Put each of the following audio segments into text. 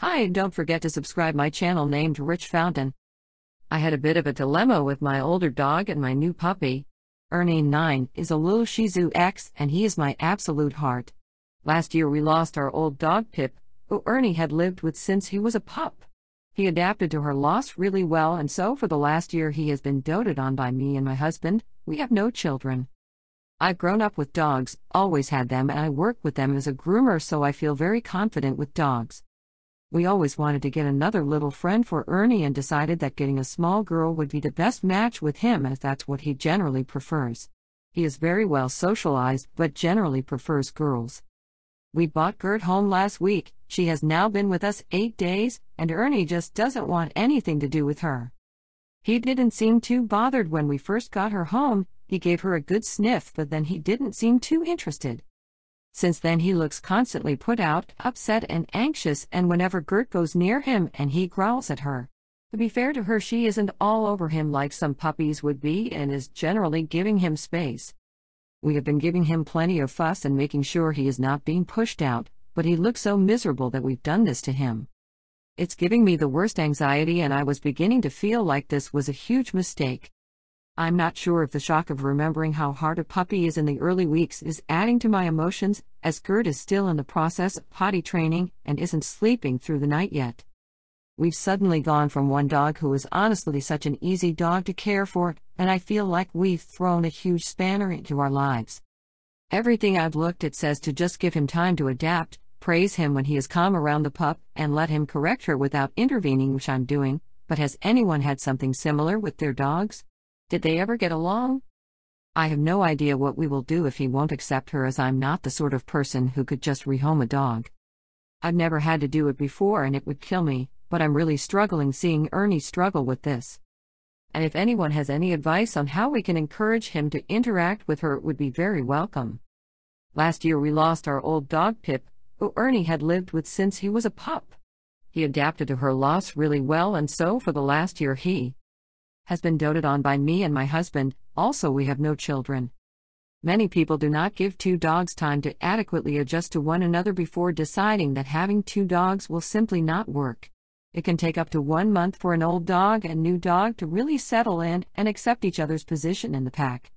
Hi, and don't forget to subscribe my channel named Rich Fountain. I had a bit of a dilemma with my older dog and my new puppy. Ernie 9 is a little Shih Tzu X and he is my absolute heart. Last year we lost our old dog Pip, who Ernie had lived with since he was a pup. He adapted to her loss really well and so for the last year he has been doted on by me and my husband. We have no children. I've grown up with dogs, always had them, and I work with them as a groomer, so I feel very confident with dogs. We always wanted to get another little friend for Ernie and decided that getting a small girl would be the best match with him as that's what he generally prefers. He is very well socialized but generally prefers girls. We bought Gert home last week, she has now been with us eight days, and Ernie just doesn't want anything to do with her. He didn't seem too bothered when we first got her home, he gave her a good sniff, but then he didn't seem too interested. Since then, he looks constantly put out, upset, and anxious, and whenever Gert goes near him and he growls at her. To be fair to her, she isn't all over him like some puppies would be and is generally giving him space. We have been giving him plenty of fuss and making sure he is not being pushed out, but he looks so miserable that we've done this to him. It's giving me the worst anxiety, and I was beginning to feel like this was a huge mistake. I'm not sure if the shock of remembering how hard a puppy is in the early weeks is adding to my emotions, as Gert is still in the process of potty training and isn't sleeping through the night yet. We've suddenly gone from one dog who is honestly such an easy dog to care for, and I feel like we've thrown a huge spanner into our lives. Everything I've looked at says to just give him time to adapt, praise him when he is calm around the pup, and let him correct her without intervening, which I'm doing. But has anyone had something similar with their dogs? Did they ever get along? I have no idea what we will do if he won't accept her, as I'm not the sort of person who could just rehome a dog. I've never had to do it before and it would kill me, but I'm really struggling seeing Ernie struggle with this. And if anyone has any advice on how we can encourage him to interact with her, it would be very welcome. Last year we lost our old dog Pip, who Ernie had lived with since he was a pup. He adapted to her loss really well, and so for the last year he has been doted on by me and my husband, also, we have no children. Many people do not give two dogs time to adequately adjust to one another before deciding that having two dogs will simply not work. It can take up to one month for an old dog and new dog to really settle in and accept each other's position in the pack.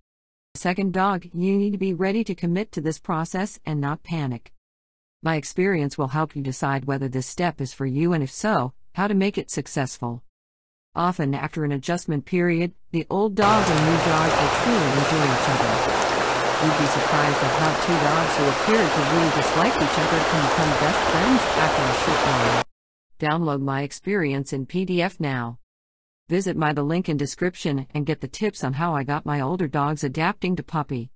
Second dog, you need to be ready to commit to this process and not panic. My experience will help you decide whether this step is for you and if so, how to make it successful. Often, after an adjustment period, the old dog and new dog will truly enjoy each other. You'd be surprised at how two dogs who appeared to really dislike each other can become best friends after a short while. Download my experience in PDF now. Visit my the link in description and get the tips on how I got my older dogs adapting to puppy.